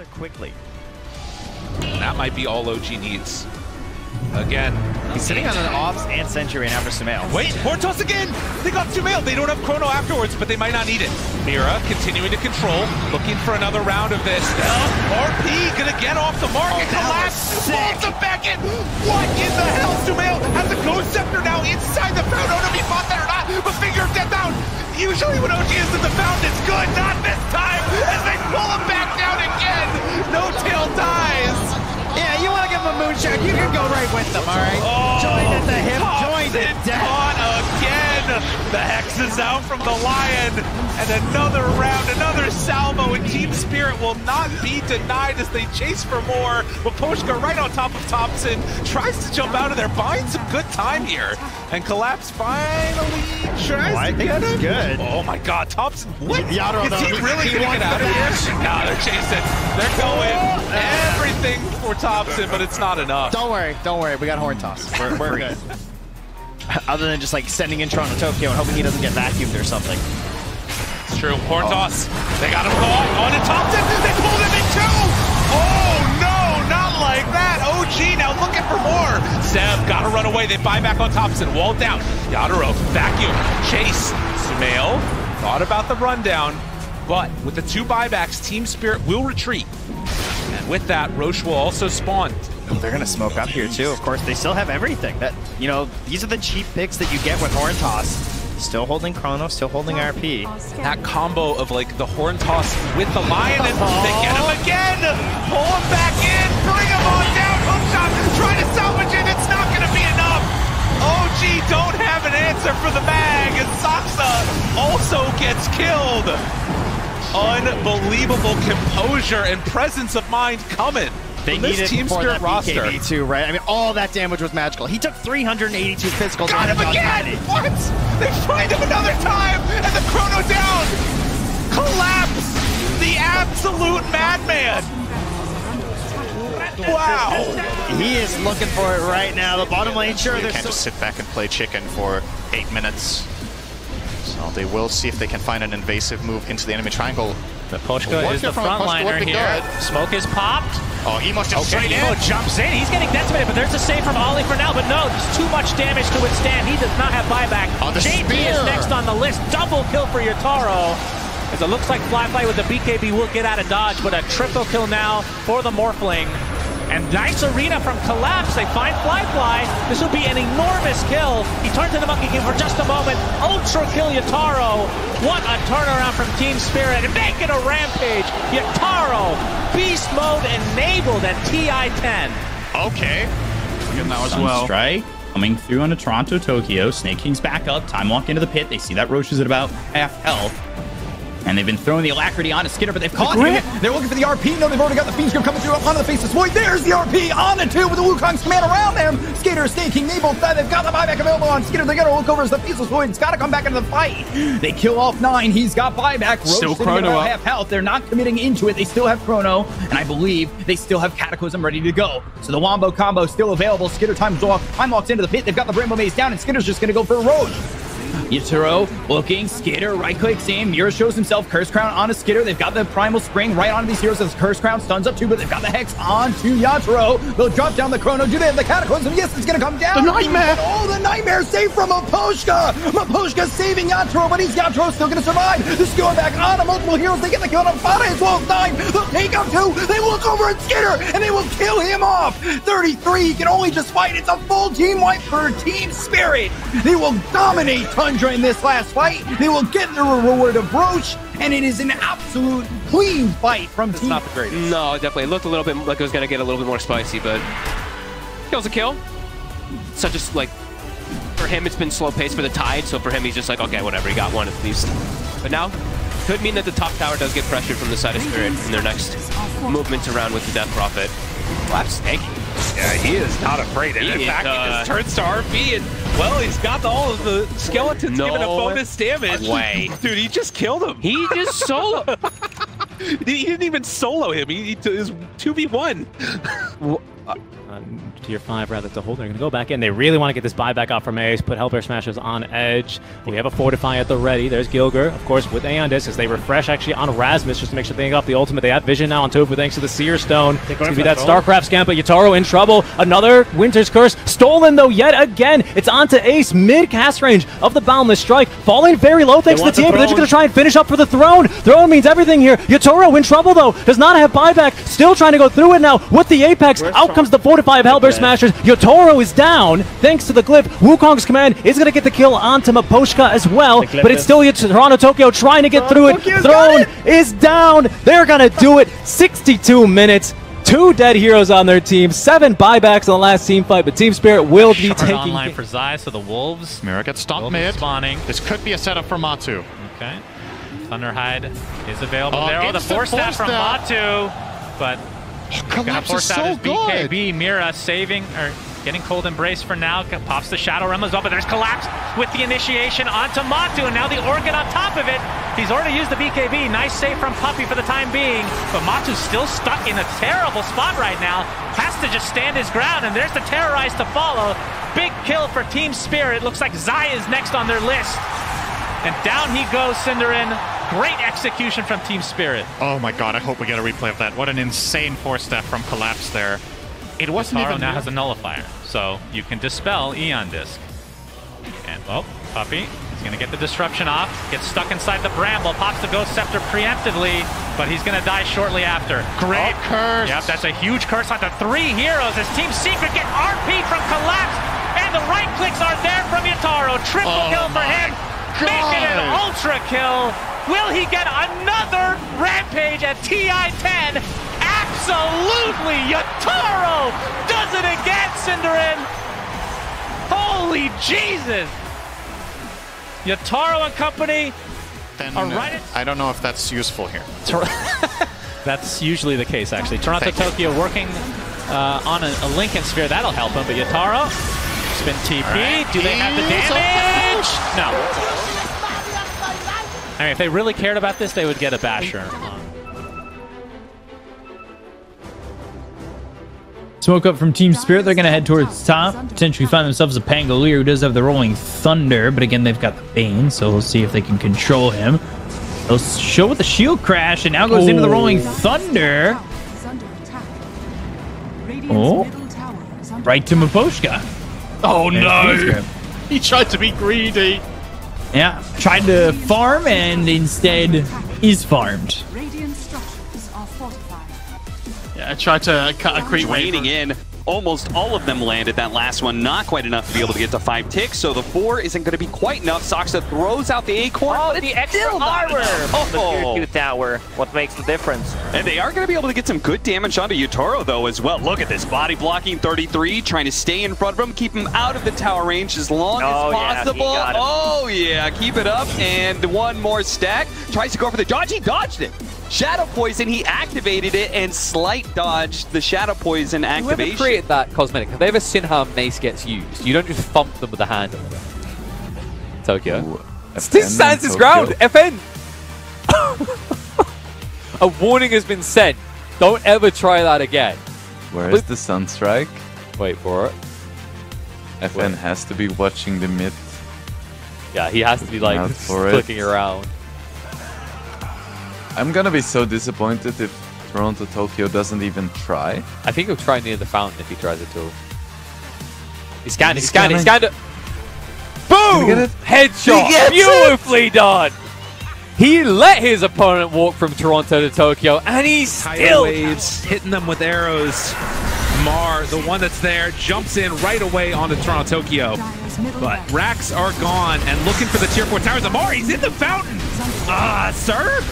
rather quickly. That might be all OG needs. Again. He's sitting on an Obs and Sentry and after Sumail. Wait, Portos again! They got Sumail. They don't have Chrono afterwards, but they might not need it. Mira continuing to control, looking for another round of this. Uh, RP gonna get off the mark and collapse. Pulls him back in. What in the hell? Sumail has a Ghost Scepter now inside the fountain. I don't know if he fought that or not, but Finger of Death out. Usually when OG is in the fountain, it's good. Not this time, as they pull him back down again. Notail dies. You want to give him a moonshot, you can go right with them, all right? Oh, joined at the hip, joined at death. again. The Hex is out from the Lion. And another round, another salvo, and Team Spirit will not be denied as they chase for more. But Poshka right on top of Topson tries to jump out of there, buying some good time here. And Collapse finally tries Oh, I to think get that's him. good. Oh my god, Topson, what? Yatoro, Is he he- really he gonna get out of here? Nah, they're chasing. They're going. Oh, everything for Topson, but it's not enough. Don't worry, don't worry. We got Horn Toss. We're, we're good. Other than just like sending in Toronto Tokyo and hoping he doesn't get vacuumed or something. It's true. Horn toss. They got him go on to Topson. They pulled him in two. Oh no, not like that. OG now looking for more. Ceb got to run away. They buy back on Topson. Wall down. Yatoro vacuum. Chase. Sumail thought about the rundown, but with the two buybacks, Team Spirit will retreat. And with that, Rosh will also spawn. Oh, they're gonna smoke up here too. Of course, they still have everything. That you know, these are the cheap picks that you get with Horn Toss. Still holding Chrono, still holding RP. That combo of like the horn toss with the lion and uh-huh. they get him again. Pull him back in, bring him on down. Hook shot, try to salvage it. It's not going to be enough. OG don't have an answer for the bag, and Saksa also gets killed. Unbelievable composure and presence of mind coming. They this needed Team for Spirit that roster. BKB too, right? I mean, all that damage was magical. He took 382 physical. Got him again! What? They find him another time, and the chrono down. Collapse. The absolute madman. Wow. He is looking for it right now. The bottom lane, sure, You there's can't so just sit back and play chicken for eight minutes. So they will see if they can find an invasive move into the enemy triangle. But Pochka Working is the frontliner here. Smoke is popped. Oh, Emos just straight Emo in. jumps in. He's getting decimated, but there's a save from Ollie for now. But no, there's too much damage to withstand. He does not have buyback. Oh, the JP spear. is next on the list. Double kill for Yatoro. As it looks like Flyfly with the BKB will get out of dodge, but a triple kill now for the Morphling. And nice arena from Collapse. They find Flyfly. This will be an enormous kill. He turns into Monkey King for just a moment. Ultra kill Yatoro. What a turnaround from Team Spirit. And make it a rampage. Yatoro, beast mode enabled at TI-10. Okay. Getting that as well. Strike coming through on a Toronto Tokyo. Sneyking's back up. Time walk into the pit. They see that Rosh is at about half health. And they've been throwing the alacrity onto Skiter, but they've caught him. They're looking for the RP. No, they've already got the Fiend Scream coming through onto the face of Void. There's the RP on the two with the Wukong's command around them. Skiter, Sneyking, they both die. They've got the buyback available on Skiter. They gotta look over as the Faceless Void. It's gotta come back into the fight. They kill off nine. He's got buyback. Rosh Still Chrono up. half health. They're not committing into it. They still have Chrono, and I believe they still have Cataclysm ready to go. So the Wombo combo still available. Skiter time walk, time walks into the pit. They've got the Rainbow Maze down, and Skiter's just gonna go for a Rosh. Yatoro looking, Skiter, right clicks in. Mira shows himself, Curse Crown on a Skiter. They've got the Primal Spring right onto these heroes as Curse Crown stuns up too, but they've got the Hex on to Yatoro. They'll drop down the Chrono. Do they have the Cataclysm? Yes, it's gonna come down. The Nightmare! Oh, the Nightmare saved from Miposhka! Miposhka saving Yatoro, but he's Yatoro still gonna survive. The skill back on a multiple heroes. They get the kill on Fata as well as nine. They'll take out two. They look over at Skiter and they will kill him off. 33 he can only just fight. It's a full team wipe for Team Spirit. They will dominate Tundra in this last fight. They will get the reward of Rosh, and it is an absolute clean fight from Team. Not the greatest. No, definitely. It looked a little bit like it was going to get a little bit more spicy, but kill's a kill. Such a, like, for him, it's been slow pace for the Tide, so for him, he's just like, okay, whatever, he got one at least. But now, could mean that the top tower does get pressured from the side of Spirit in their next movement around with the Death Prophet. Collapse Snake. Yeah, he is not afraid. And He in is, fact, he uh, just turns to RP and, well, he's got all of the skeletons No giving a bonus damage. way. Dude, he just killed him. He just solo. He didn't even solo him. He, he is 2v1. Uh, tier 5 rather to hold. They're going to go back in. They really want to get this buyback off from Ace, put Hellbear Smashers on edge. We have a Fortify at the ready. There's Gilger, of course, with Aeon Disc as they refresh actually on Rasmus just to make sure they got the ultimate. They have Vision now on Tofu thanks to the Seer Stone. It's going to be that StarCraft scamp, but Yatoro in trouble. Another Winter's Curse stolen though yet again. It's onto Ace mid cast range of the Boundless Strike, falling very low thanks to the team, but they're just going to try and finish up for the throne. Throne means everything here. Yatoro in trouble though, does not have buyback, still trying to go through it now with the Apex. Out comes the Fortify of Hellbear Smashers. Yatoro is down thanks to the glyph. Wukong's command is going to get the kill onto Miposhka as well, but it's is- still Yat- Toronto Tokyo trying to get through it. Tokyo's Throne is down. They're going to do it. 62 minutes. Two dead heroes on their team, seven buybacks on the last team fight, but Team Spirit will be Shard taking. online for Zai, so the Wolves Mira gets will stopped mid. spawning. This could be a setup for Matu. Okay. Thunderhide is available Oh, there. Oh, the instant force staff from force Matu. But gonna Collapse force is out so his good. BKB. Mira saving or getting cold embrace for now. Pops the Shadow Realm as well, but there's collapse with the initiation onto Matu, and now the Organ on top of it. He's already used the BKB. Nice save from Puppey for the time being, but Matu's still stuck in a terrible spot right now. Has to just stand his ground, and there's the Terrorize to follow. Big kill for Team Spirit. Looks like Zai is next on their list. And down he goes, Cinderin. Great execution from Team Spirit. Oh my god, I hope we get a replay of that. What an insane force step from Collapse there. It wasn't Taro even now has a nullifier, so you can dispel Aeon Disc. And, oh, Puppey is going to get the disruption off, gets stuck inside the bramble, pops the Ghost Scepter preemptively, but he's going to die shortly after. Great oh, curse. Yep, that's a huge curse onto three heroes as Team Secret get RP from Collapse, and the right clicks are there from Yatoro. Triple Oh kill for him, making it an ultra kill. Will he get another rampage at TI-10? Absolutely! Yatoro does it again, Cinderin! Holy Jesus! Yatoro and company Then, All right. I don't know if that's useful here. That's usually the case, actually. Toronto Thank you. Tokyo working uh, on a, a Linken's Sphere. That'll help him. But Yatoro, spin TP. Do they have the damage? No. I mean, if they really cared about this, they would get a Basher. Smoke up from Team Spirit. They're going to head towards top. Potentially find themselves a Pangolier who does have the Rolling Thunder. But again, they've got the Bane, so we'll see if they can control him. They'll show with the shield crash and now goes into the oh. Rolling Thunder. Oh. Right to Miposhka. Oh no! He tried to be greedy. Yeah, tried to farm and instead is farmed. Yeah, I tried to cut a creep wave. Draining in. Almost all of them landed. That last one not quite enough to be able to get to five ticks, so the four isn't going to be quite enough. Saksa throws out the acorn. Oh, but the it's extra still not armor enough. from the tier Oh. 2 tower. What makes the difference? And they are going to be able to get some good damage onto Yatoro, though, as well. Look at this. Body blocking 33, trying to stay in front of him, keep him out of the tower range as long Oh, as yeah, he possible. got him. oh, yeah. Keep it up. And one more stack. Tries to go for the dodge. He dodged it. Shadow Poison, he activated it and slight dodged the Shadow Poison activation. Whoever activation. created that cosmetic, have they ever seen how Mace gets used? You don't just thump them with a handle. Tokyo. Still stands his ground! FN! a warning has been sent. Don't ever try that again. Where is But- is the Sunstrike? Wait for it. FN has to be watching the mid. Yeah, he has to be like Out for it. flicking around. I'm gonna be so disappointed if Toronto Tokyo doesn't even try. I think he'll try near the fountain if he tries at all. He scanned it, he He's scanned it, he scanning. scanned. Boom! get it? Headshot! He gets it! Beautifully done! He let his opponent walk from Toronto to Tokyo, and he Tidal still waves hitting them with arrows. Mar, the one that's there, jumps in right away onto Toronto Tokyo. But racks are gone and looking for the tier 4 towers. Amar, he's in the fountain. Ah, sir?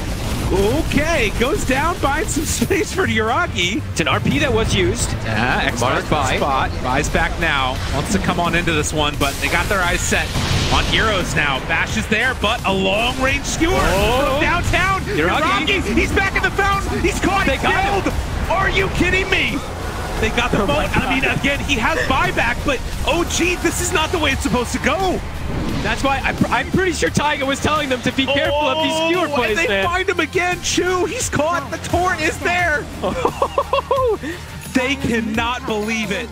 Okay, goes down, finds some space for Yuragi. It's an RP that was used. Yeah, X marks the buy. spot. Buys back now. Wants to come on into this one, but they got their eyes set on heroes now. Bash is there, but a long range skewer. Oh. Downtown. Yuragi. Yuragi. He's back in the fountain. He's caught. They He's got him. killed. Are you kidding me? They got the oh boat. I mean, again, he has buyback, but oh, gee, this is not the way it's supposed to go. That's why I'm, I'm pretty sure Tiger was telling them to be careful of these skewer Oh, plays, and they man. find him again. Chew. He's caught. The torrent is there. They cannot believe it.